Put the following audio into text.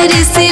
it is